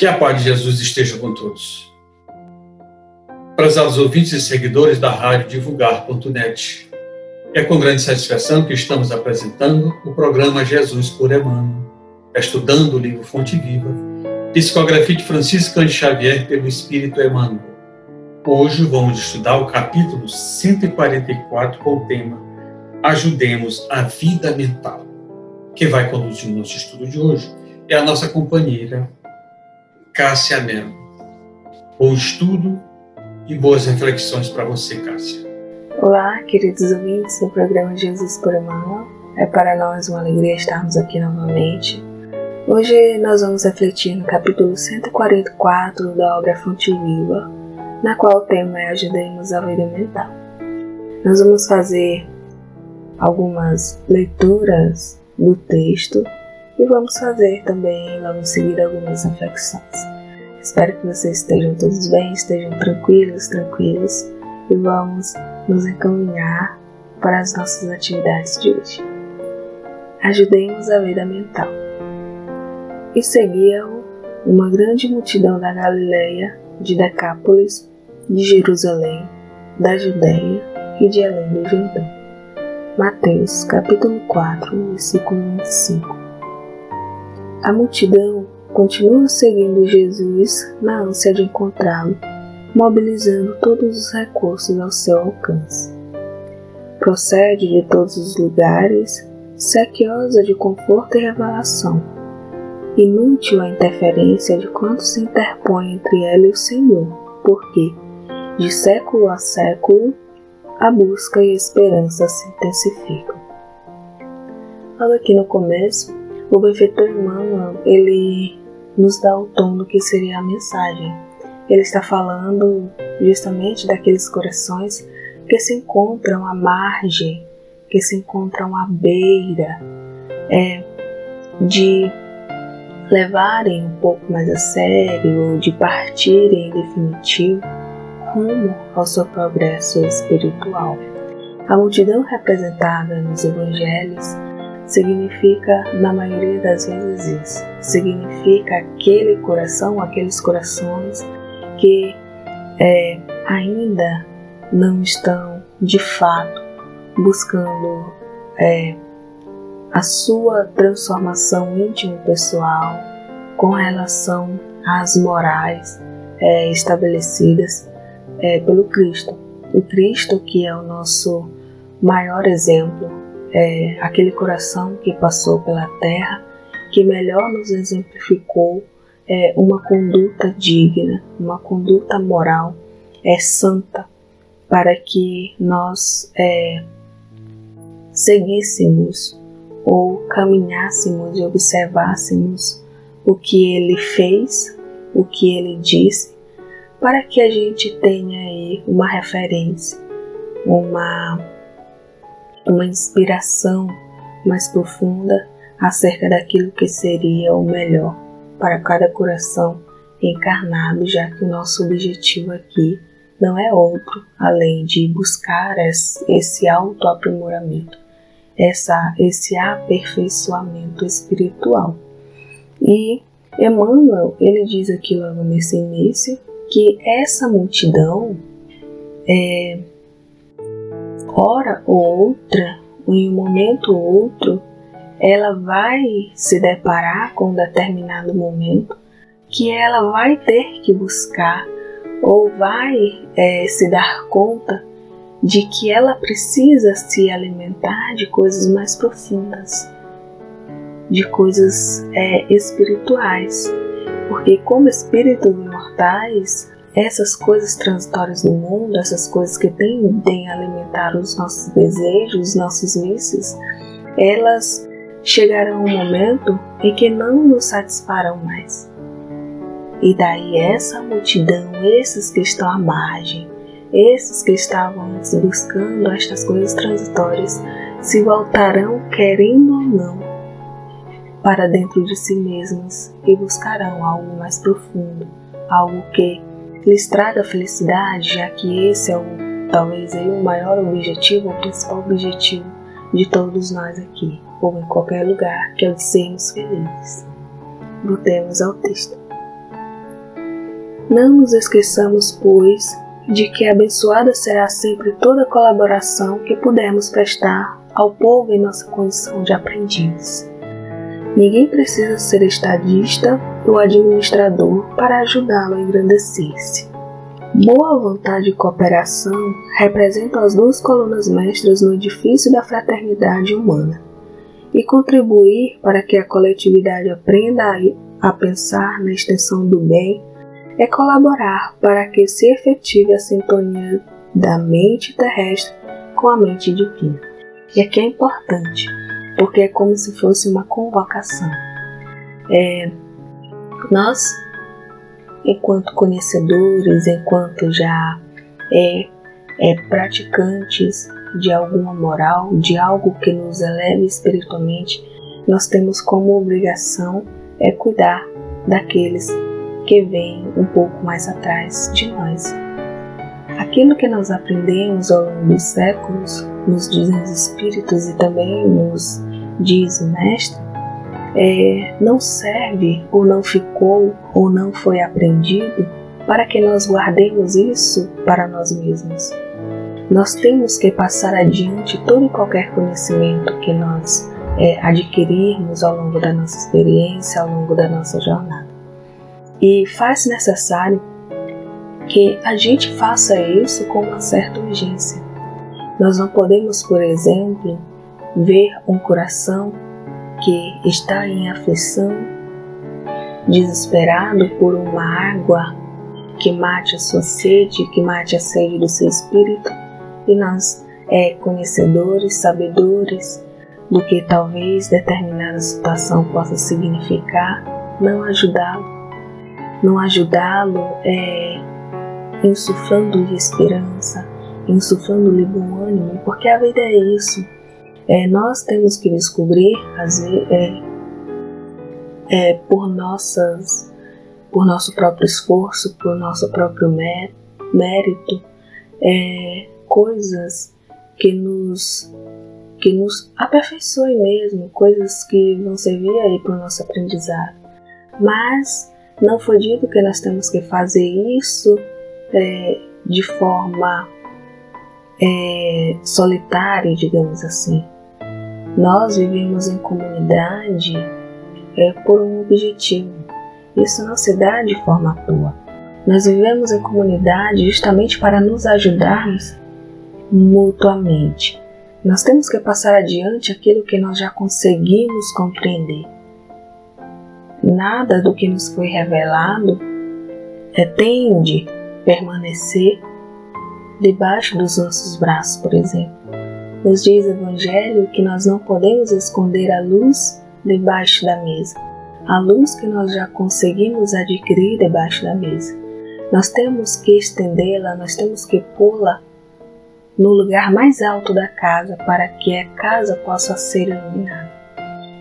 Que a paz de Jesus esteja com todos. Prezados ouvintes e seguidores da Rádio Divulgar.net, é com grande satisfação que estamos apresentando o programa Jesus por Emmanuel, estudando o livro Fonte Viva, psicografia de Francisco de Xavier pelo Espírito Emmanuel. Hoje vamos estudar o capítulo 144 com o tema Ajudemos a Vida Mental. Quem vai conduzir o nosso estudo de hoje é a nossa companheira Cássia Mello. Bom estudo e boas reflexões para você, Cássia. Olá, queridos ouvintes do programa Jesus por Emmanuel. É para nós uma alegria estarmos aqui novamente. Hoje nós vamos refletir no capítulo 144 da obra Fonte Viva, na qual o tema é Ajudemos a Vida Mental. Nós vamos fazer algumas leituras do texto e vamos fazer também logo em seguida algumas reflexões. Espero que vocês estejam todos bem, estejam tranquilos, tranquilos e vamos nos encaminhar para as nossas atividades de hoje. Ajudemos a vida mental. E seguia-o uma grande multidão da Galileia, de Decápolis, de Jerusalém, da Judéia e de além do Jordão. Mateus capítulo 4, versículo 25. A multidão continua seguindo Jesus na ânsia de encontrá-lo, mobilizando todos os recursos ao seu alcance. Procede de todos os lugares, sequiosa de conforto e revelação. Inútil a interferência de quanto se interpõe entre ela e o Senhor, porque, de século a século, a busca e a esperança se intensificam. Logo aqui no começo, o benfeitor Emmanuel, ele nos dá o tom do que seria a mensagem. Ele está falando justamente daqueles corações que se encontram à margem, que se encontram à beira, é, de levarem um pouco mais a sério de partirem em definitivo rumo ao seu progresso espiritual. A multidão representada nos evangelhos significa, na maioria das vezes, isso. Significa aquele coração, aqueles corações que é, ainda não estão, de fato, buscando é, a sua transformação íntima pessoal com relação às morais é, estabelecidas é, pelo Cristo. O Cristo que é o nosso maior exemplo é, aquele coração que passou pela terra, que melhor nos exemplificou é, uma conduta digna, uma conduta moral, é santa, para que nós é, seguíssemos ou caminhássemos e observássemos o que ele fez, o que ele disse, para que a gente tenha aí uma referência, uma uma inspiração mais profunda acerca daquilo que seria o melhor para cada coração encarnado, já que o nosso objetivo aqui não é outro além de buscar esse autoaprimoramento, essa, esse aperfeiçoamento espiritual. E Emmanuel, ele diz aqui logo nesse início que essa multidão é, hora ou outra, em um momento ou outro, ela vai se deparar com um determinado momento que ela vai ter que buscar ou vai é, se dar conta de que ela precisa se alimentar de coisas mais profundas, de coisas é, espirituais, porque como espíritos imortais essas coisas transitórias do mundo, essas coisas que tendem a alimentar os nossos desejos, os nossos vícios, elas chegarão um momento em que não nos satisfarão mais. E daí essa multidão, esses que estão à margem, esses que estavam antes buscando estas coisas transitórias, se voltarão, querendo ou não, para dentro de si mesmos e buscarão algo mais profundo, algo que lhes traga felicidade, já que esse é o talvez aí o maior objetivo, o principal objetivo de todos nós aqui, ou em qualquer lugar, que é o de sermos felizes. Voltemos ao texto. Não nos esqueçamos, pois, de que abençoada será sempre toda colaboração que pudermos prestar ao povo em nossa condição de aprendizes. Ninguém precisa ser estadista ou administrador para ajudá-lo a engrandecer-se. Boa vontade e cooperação representam as duas colunas mestras no edifício da fraternidade humana, e contribuir para que a coletividade aprenda a pensar na extensão do bem é colaborar para que se efetive a sintonia da mente terrestre com a mente divina. E aqui é importante, porque é como se fosse uma convocação. É, nós, enquanto conhecedores, enquanto já é, é, praticantes de alguma moral, de algo que nos eleve espiritualmente, nós temos como obrigação é cuidar daqueles que vem um pouco mais atrás de nós. Aquilo que nós aprendemos ao longo dos séculos, nos dizem os espíritos e também nos diz o mestre, é, não serve ou não ficou ou não foi aprendido para que nós guardemos isso para nós mesmos. Nós temos que passar adiante todo e qualquer conhecimento que nós é, adquirirmos ao longo da nossa experiência, ao longo da nossa jornada e faz necessário que a gente faça isso com uma certa urgência. Nós não podemos, por exemplo, ver um coração que está em aflição, desesperado por uma água que mate a sua sede, que mate a sede do seu espírito, e nós, é, conhecedores, sabedores do que talvez determinada situação possa significar, não ajudá-lo não ajudá-lo é, insuflando-lhe esperança, insuflando-lhe bom ânimo, porque a vida é isso. É, nós temos que descobrir, vezes, é, é, por nossas, por nosso próprio esforço, por nosso próprio mérito, é, coisas que nos que nos aperfeiçoem mesmo, coisas que vão servir aí para o nosso aprendizado. Mas não foi dito que nós temos que fazer isso é, de forma é, solitária, digamos assim. Nós vivemos em comunidade é, por um objetivo. Isso não se dá de forma à toa. Nós vivemos em comunidade justamente para nos ajudarmos mutuamente. Nós temos que passar adiante aquilo que nós já conseguimos compreender nada do que nos foi revelado é, tende permanecer debaixo dos nossos braços, por exemplo. Nos diz o Evangelho que nós não podemos esconder a luz debaixo da mesa, a luz que nós já conseguimos adquirir debaixo da mesa. Nós temos que estendê-la, nós temos que pô-la no lugar mais alto da casa para que a casa possa ser iluminada.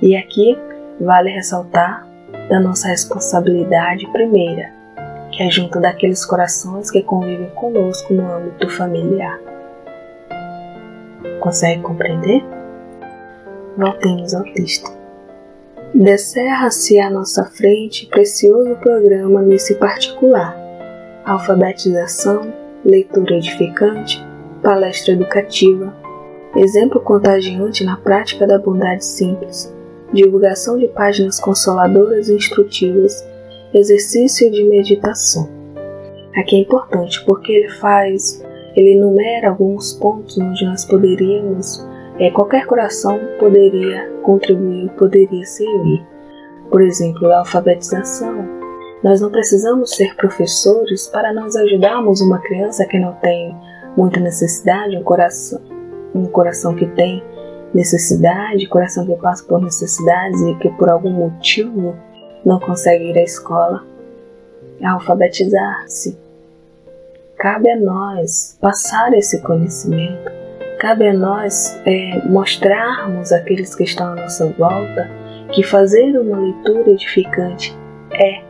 E aqui vale ressaltar da nossa responsabilidade primeira, que é junto daqueles corações que convivem conosco no âmbito familiar. Consegue compreender? Voltemos ao texto. Descerra-se à nossa frente precioso programa nesse particular: alfabetização, leitura edificante, palestra educativa, exemplo contagiante na prática da bondade simples divulgação de páginas consoladoras e instrutivas, exercício de meditação. Aqui é importante porque ele faz, ele enumera alguns pontos onde nós poderíamos, é, qualquer coração poderia contribuir, poderia servir. Por exemplo, a alfabetização. Nós não precisamos ser professores para nós ajudarmos uma criança que não tem muita necessidade, um coração, um coração que tem necessidade, coração que passa por necessidades e que por algum motivo não consegue ir à escola, alfabetizar-se. Cabe a nós passar esse conhecimento, cabe a nós é, mostrarmos àqueles que estão à nossa volta que fazer uma leitura edificante é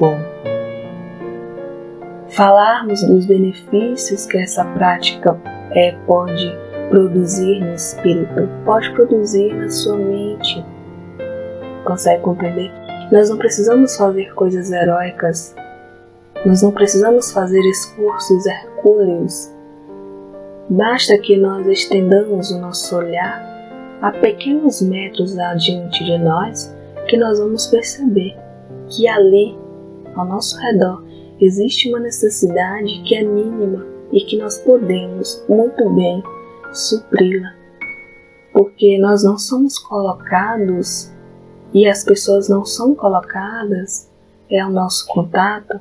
bom. Falarmos dos benefícios que essa prática é, pode produzir no espírito, pode produzir na sua mente. Consegue compreender? Nós não precisamos fazer coisas heróicas Nós não precisamos fazer esforços hercúleos. Basta que nós estendamos o nosso olhar a pequenos metros adiante de nós que nós vamos perceber que ali, ao nosso redor, existe uma necessidade que é mínima e que nós podemos muito bem supri-la. Porque nós não somos colocados e as pessoas não são colocadas é ao nosso contato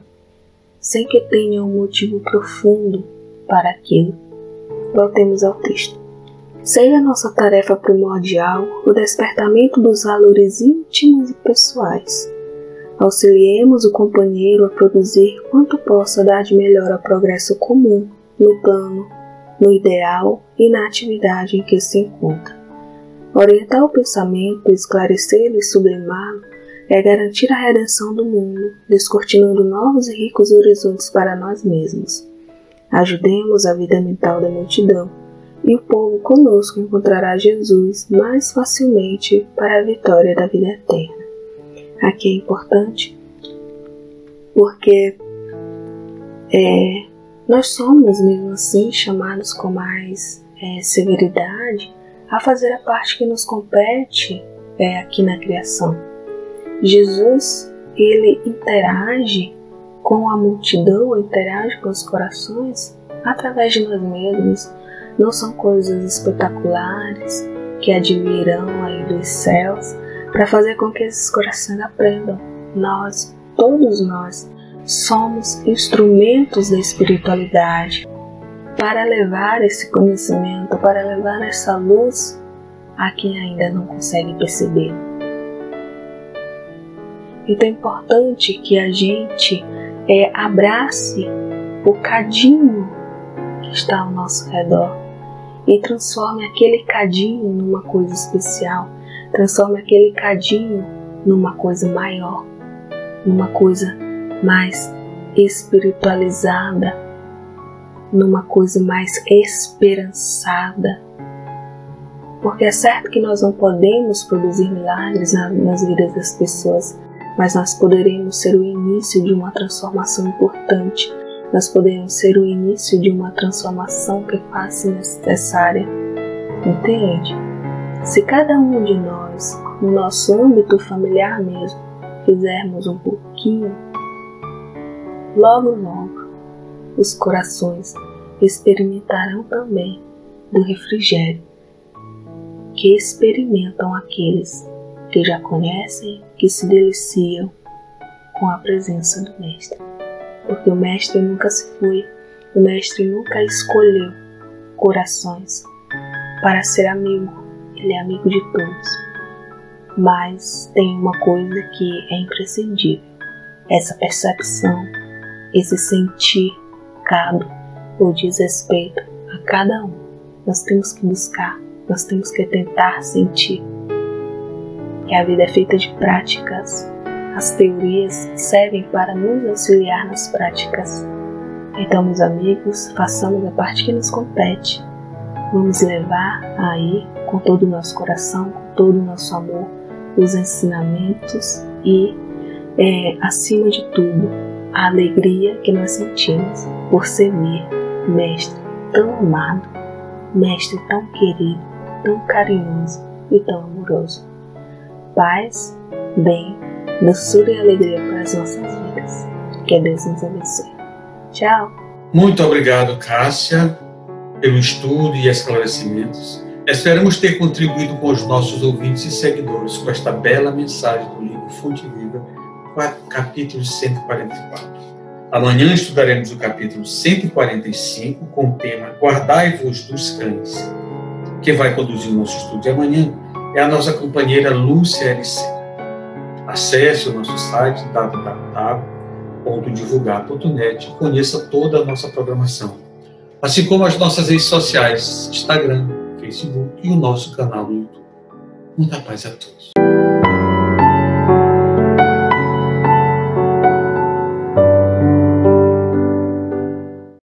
sem que tenham um motivo profundo para aquilo. Voltemos ao texto. Seja nossa tarefa primordial o despertamento dos valores íntimos e pessoais. Auxiliemos o companheiro a produzir quanto possa dar de melhor ao progresso comum, no plano, no ideal e na atividade em que se encontra. Orientar o pensamento, esclarecê-lo e sublimá-lo é garantir a redenção do mundo, descortinando novos e ricos horizontes para nós mesmos. Ajudemos a vida mental da multidão, e o povo conosco encontrará Jesus mais facilmente para a vitória da vida eterna. Aqui é importante porque é, nós somos, mesmo assim, chamados com mais é, severidade a fazer a parte que nos compete é, aqui na criação. Jesus, ele interage com a multidão, interage com os corações através de nós mesmos. Não são coisas espetaculares que advirão aí dos céus para fazer com que esses corações aprendam. Nós, todos nós, somos instrumentos da espiritualidade para levar esse conhecimento, para levar essa luz a quem ainda não consegue perceber. Então é importante que a gente é, abrace o cadinho que está ao nosso redor e transforme aquele cadinho numa coisa especial, transforme aquele cadinho numa coisa maior, numa coisa mais espiritualizada, numa coisa mais esperançada. Porque é certo que nós não podemos produzir milagres nas vidas das pessoas, mas nós poderemos ser o início de uma transformação importante. Nós podemos ser o início de uma transformação que faça necessária. Entende? Se cada um de nós, no nosso âmbito familiar mesmo, fizermos um pouquinho, logo, logo, os corações experimentarão também do refrigério que experimentam aqueles que já conhecem, que se deliciam com a presença do Mestre. Porque o Mestre nunca se foi, o Mestre nunca escolheu corações para ser amigo, ele é amigo de todos. Mas tem uma coisa que é imprescindível: essa percepção, esse sentir cabe ou diz respeito a cada um. Nós temos que buscar, nós temos que tentar sentir que a vida é feita de práticas. As teorias servem para nos auxiliar nas práticas. Então, meus amigos, façamos a parte que nos compete. Vamos levar aí, com todo o nosso coração, com todo o nosso amor, os ensinamentos e, é, acima de tudo, a alegria que nós sentimos por servir Mestre tão amado, Mestre tão querido, tão carinhoso e tão amoroso. Paz, bem, doçura e alegria para as nossas vidas. Que Deus nos abençoe. Tchau. Muito obrigado, Cássia, pelo estudo e esclarecimentos. Esperamos ter contribuído com os nossos ouvintes e seguidores com esta bela mensagem do livro Fonte Viva, capítulo 144. Amanhã estudaremos o capítulo 145 com o tema Guardai-vos dos cães. Quem vai conduzir o nosso estudo de amanhã é a nossa companheira Lúcia LC. Acesse o nosso site www.divulgar.net e conheça toda a nossa programação, assim como as nossas redes sociais, Instagram, Facebook e o nosso canal no YouTube. Muita paz a todos.